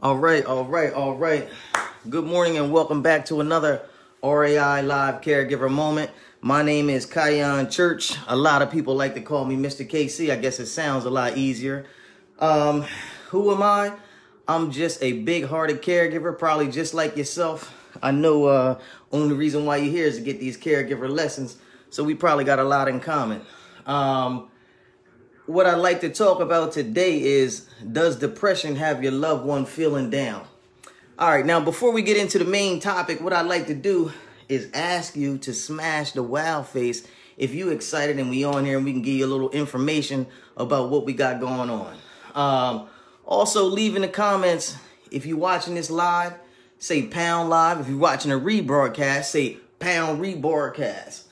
All right, all right, all right. Good morning and welcome back to another RAI Live Caregiver Moment. My name is Kyan Church. A lot of people like to call me Mr. KC. I guess it sounds a lot easier. Um, who am I? I'm just a big-hearted caregiver, probably just like yourself. I know uh, only reason why you're here is to get these caregiver lessons, so we probably got a lot in common. Um, what I'd like to talk about today is Does depression have your loved one feeling down? All right, now before we get into the main topic, what I'd like to do is ask you to smash the wow face if you excited and we on here and we can give you a little information about what we got going on. Um, also, leave in the comments if you're watching this live, say pound live. If you're watching a rebroadcast, say pound rebroadcast.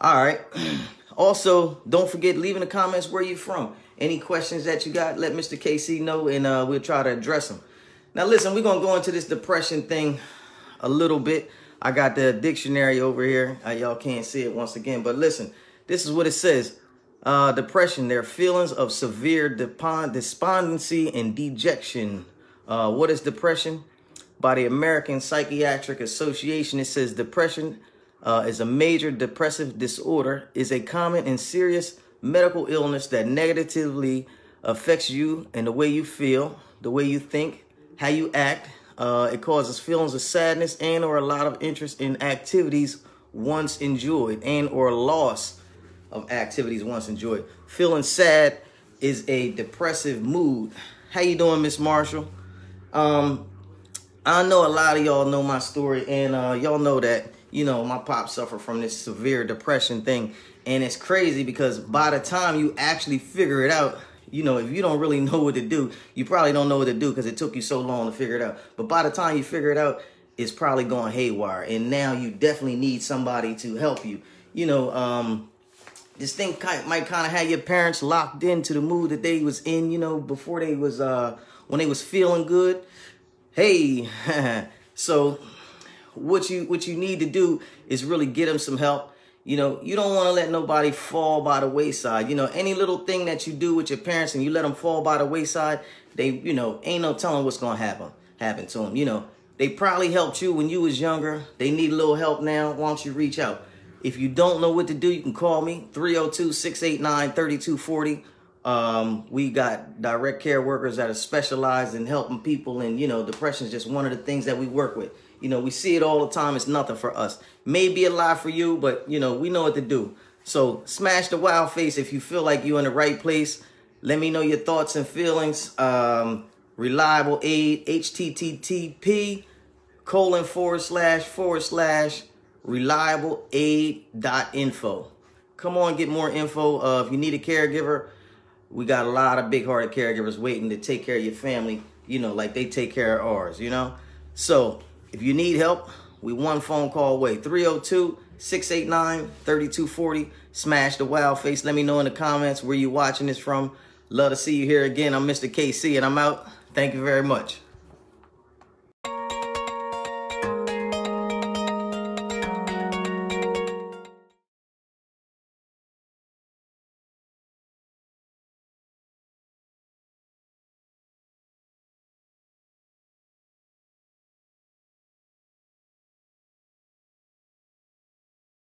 All right. Also, don't forget, leave in the comments where you're from. Any questions that you got, let Mr. KC know, and uh, we'll try to address them. Now, listen, we're going to go into this depression thing a little bit. I got the dictionary over here. Uh, y'all can't see it once again, but listen, this is what it says. Uh, depression, their feelings of severe despondency and dejection. Uh, what is depression? By the American Psychiatric Association, it says depression uh, is a major depressive disorder, is a common and serious medical illness that negatively affects you and the way you feel, the way you think, how you act. Uh, it causes feelings of sadness and or a lot of interest in activities once enjoyed and or loss of activities once enjoyed. Feeling sad is a depressive mood. How you doing, Miss Marshall? Um, I know a lot of y'all know my story, and uh, y'all know that you know, my pop suffered from this severe depression thing. And it's crazy because by the time you actually figure it out, you know, if you don't really know what to do, you probably don't know what to do because it took you so long to figure it out. But by the time you figure it out, it's probably going haywire. And now you definitely need somebody to help you. You know, um, this thing might kind of have your parents locked into the mood that they was in, you know, before they was, uh, when they was feeling good. Hey, so what you what you need to do is really get them some help. You know, you don't want to let nobody fall by the wayside. You know, any little thing that you do with your parents and you let them fall by the wayside, they, you know, ain't no telling what's going to happen happen to them. You know, they probably helped you when you was younger. They need a little help now. Why don't you reach out? If you don't know what to do, you can call me 302-689-3240. Um, we got direct care workers that are specialized in helping people and, you know, depression is just one of the things that we work with. You know, we see it all the time. It's nothing for us. Maybe a lie for you, but you know, we know what to do. So smash the wild face if you feel like you're in the right place. Let me know your thoughts and feelings. Um, reliable aid, HTTP colon forward slash forward slash reliable aid dot info. Come on, get more info. Uh, if you need a caregiver, we got a lot of big hearted caregivers waiting to take care of your family, you know, like they take care of ours, you know? So if you need help, we one phone call away. 302-689-3240. Smash the wild face. Let me know in the comments where you watching this from. Love to see you here again. I'm Mr. KC and I'm out. Thank you very much.